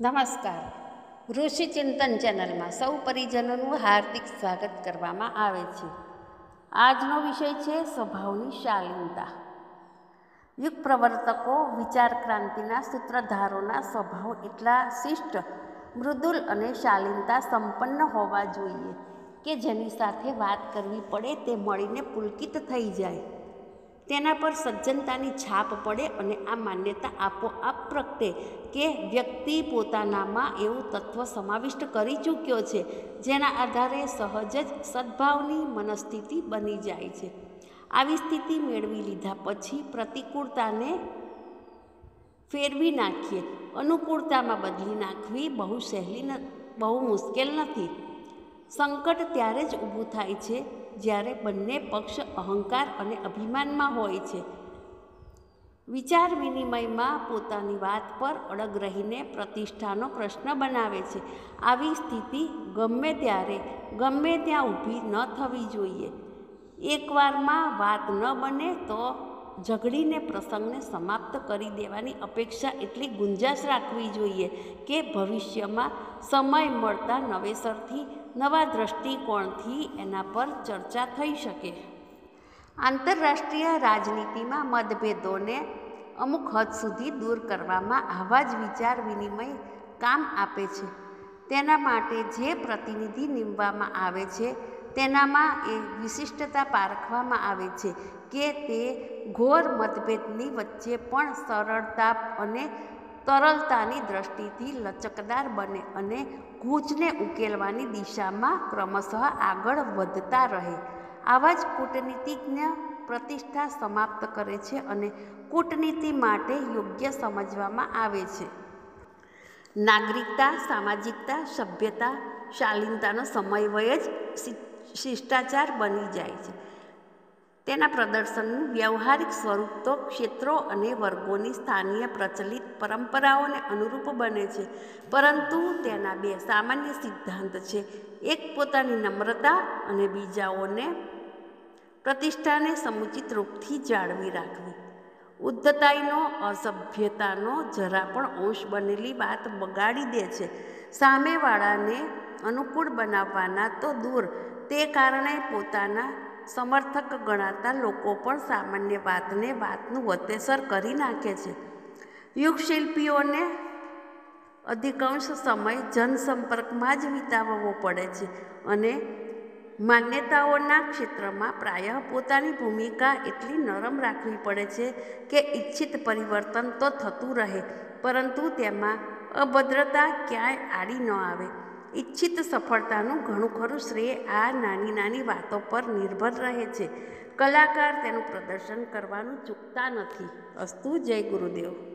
નમસ્કાર. ઋષિ ચિંતન ચેનલમાં સૌ પરિજનોનું હાર્દિક સ્વાગત કરવામાં આવે છે. આજનો વિષય છે સ્વભાવની શાલીનતા. યુગ પ્રવર્તકો વિચાર ક્રાંતિના સૂત્રધારોના સ્વભાવ એટલા શિષ્ટ, મૃદુલ અને શાલીનતા સંપન્ન હોવા જોઈએ કે જેની સાથે વાત કરવી પડે તે મળીને પુલકિત થઈ જાય. તેના પર સજ્જનતાની છાપ પડે અને આ માન્યતા આપોઆપ પ્રગટે કે વ્યક્તિ પોતાનામાં એવું તત્વ સમાવિષ્ટ કરી ચૂક્યો છે, જેના આધારે સહજ જ સદ્ભાવની મનસ્થિતિ બની જાય છે. આવી સ્થિતિ મેળવી લીધા પછી પ્રતિકૂળતાને ફેરવી નાખીએ, અનુકૂળતામાં બદલી નાખવી બહુ સહેલી બહુ મુશ્કેલ નથી. સંકટ ત્યારે જ ઊભું થાય છે જ્યારે બંને પક્ષ અહંકાર અને અભિમાનમાં હોય છે. વિચાર વિનિમયમાં પોતાની વાત પર અડગ રહીને પ્રતિષ્ઠાનો પ્રશ્ન બનાવે છે. આવી સ્થિતિ ગમે ત્યારે, ગમે ત્યાં ઊભી ન થવી જોઈએ. એકવારમાં વાત ન બને તો ઝઘડીને પ્રસંગને સમાપ્ત કરી દેવાની અપેક્ષા એટલી ગુંજાશ રાખવી જોઈએ કે ભવિષ્યમાં સમય મળતા નવેસરથી નવા દ્રષ્ટિકોણથી એના પર ચર્ચા થઈ શકે. આંતરરાષ્ટ્રીય રાજનીતિમાં મતભેદોને અમુક હદ સુધી દૂર કરવામાં આવા જ વિચાર વિનિમય કામ આપે છે. તેના માટે જે પ્રતિનિધિ નીમવામાં આવે છે તેનામાં એ વિશિષ્ટતા પારખવામાં આવે છે કે તે ઘોર મતભેદની વચ્ચે પણ સરળતા અને તરલતાની દ્રષ્ટિથી લચકદાર બને અને ગૂંચને ઉકેલવાની દિશામાં ક્રમશઃ આગળ વધતા રહે. આવા જ કૂટનીતિજ્ઞ પ્રતિષ્ઠા સમાપ્ત કરે છે અને કૂટનીતિ માટે યોગ્ય સમજવામાં આવે છે. નાગરિકતા, સામાજિકતા, સભ્યતા, શાલીનતાનો સમયવય જ શિષ્ટાચાર બની જાય છે. તેના પ્રદર્શનનું વ્યવહારિક સ્વરૂપ તો ક્ષેત્રો અને વર્ગોની સ્થાનીય પ્રચલિત પરંપરાઓને અનુરૂપ બને છે. પરંતુ તેના બે સામાન્ય સિદ્ધાંત છે. એક પોતાની નમ્રતા અને બીજાઓને પ્રતિષ્ઠાને સમુચિત રૂપથી જાળવી રાખવી. ઉદ્ધતાઈનો, અસભ્યતાનો જરા પણ અંશ બનેલી વાત બગાડી દે છે. સામેવાળાને અનુકૂળ બનાવવાના તો દૂર તે કારણે પોતાના સમર્થક ગણાતા લોકો પણ સામાન્ય વાતને વાતનું વતેસર કરી નાખે છે. યુગશિલ્પીઓને અધિકાંશ સમય જનસંપર્કમાં જ વિતાવવો પડે છે અને માન્યતાઓના ક્ષેત્રમાં પ્રાયઃ પોતાની ભૂમિકા એટલી નરમ રાખવી પડે છે કે ઈચ્છિત પરિવર્તન તો થતું રહે, પરંતુ તેમાં અભદ્રતા ક્યાંય આડી ન આવે. ઈચ્છિત સફળતાનું ઘણું ખરું શ્રેય આ નાની નાની વાતો પર નિર્ભર રહે છે. કલાકાર તેનું પ્રદર્શન કરવાનું ચૂકતા નથી. અસ્તુ જય ગુરુદેવ.